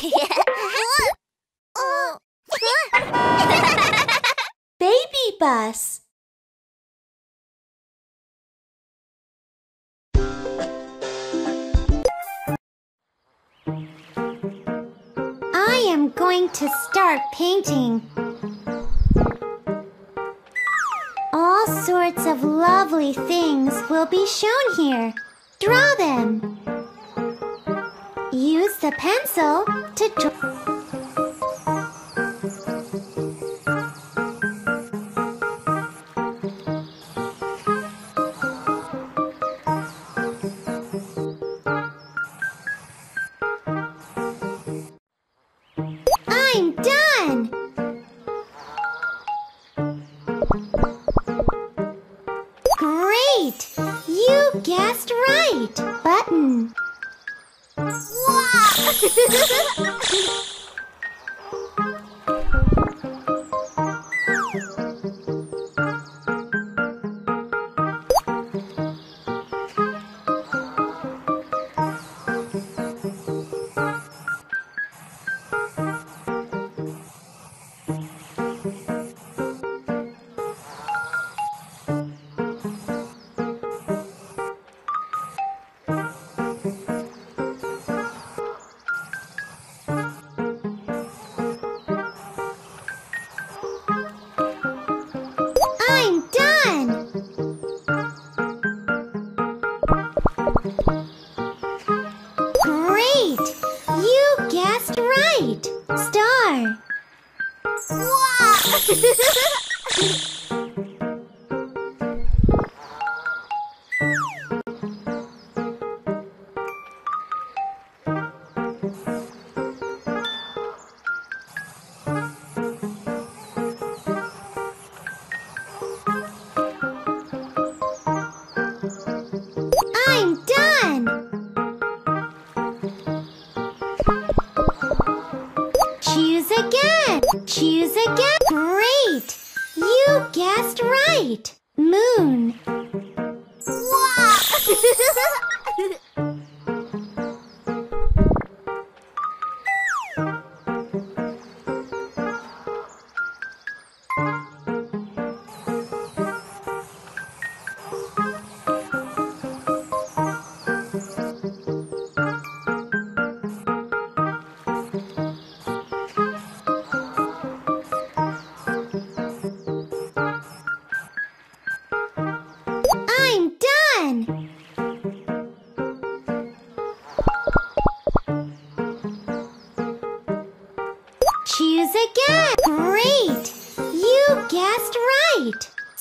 Baby bus. I am going to start painting. All sorts of lovely things will be shown here. Draw them. Use the pencil to. I'm done! Great! You guessed right! Button. I'm Thank you. Star! I'm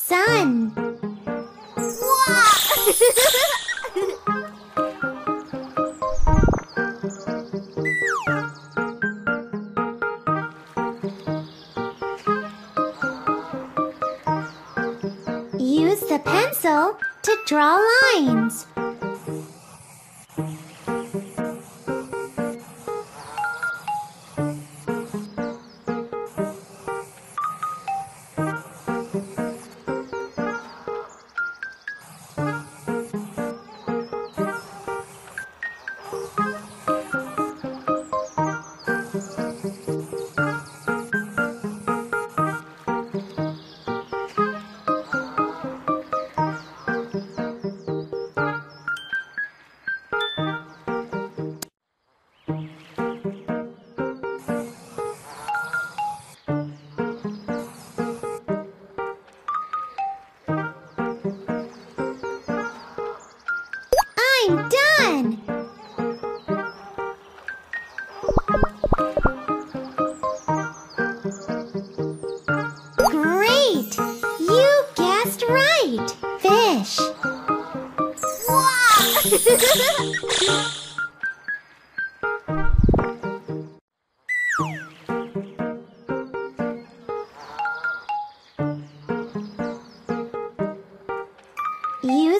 Sun! Use the pencil to draw lines. Use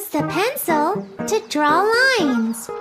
the pencil to draw lines.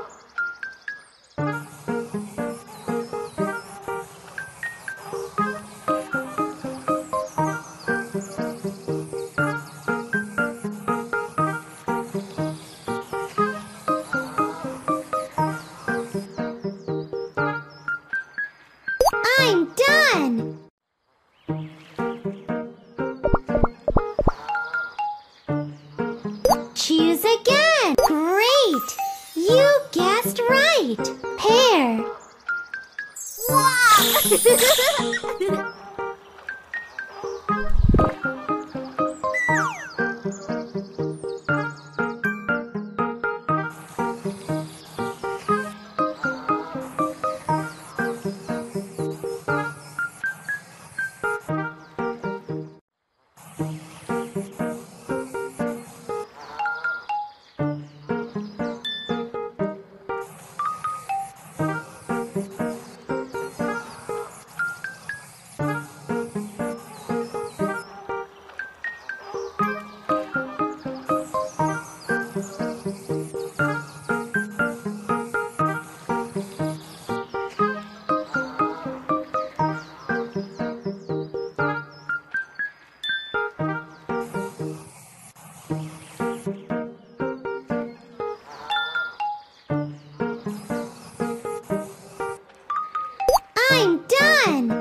Done!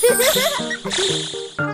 Guessed right! Sunflower!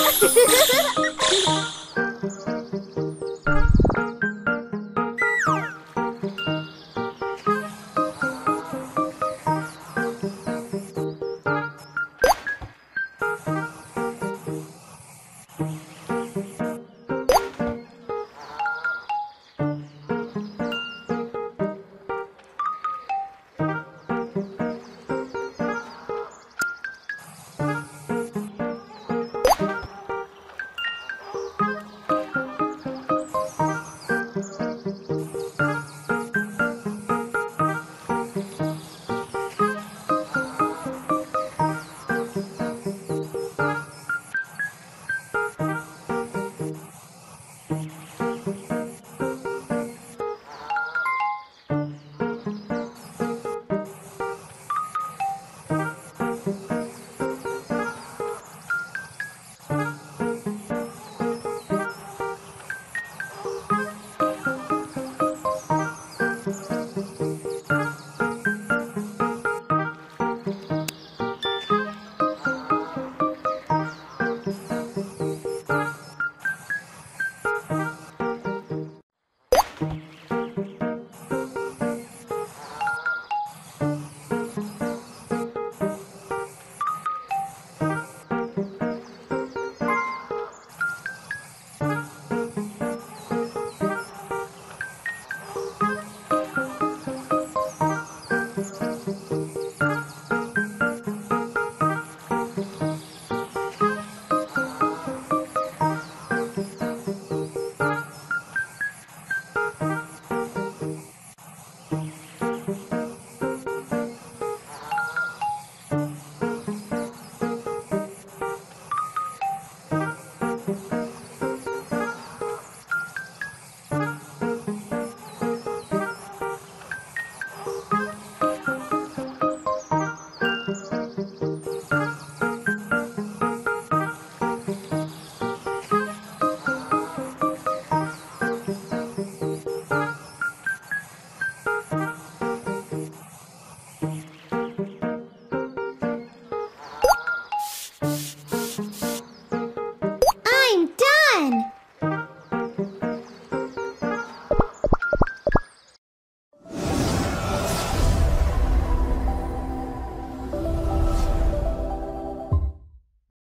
Ha!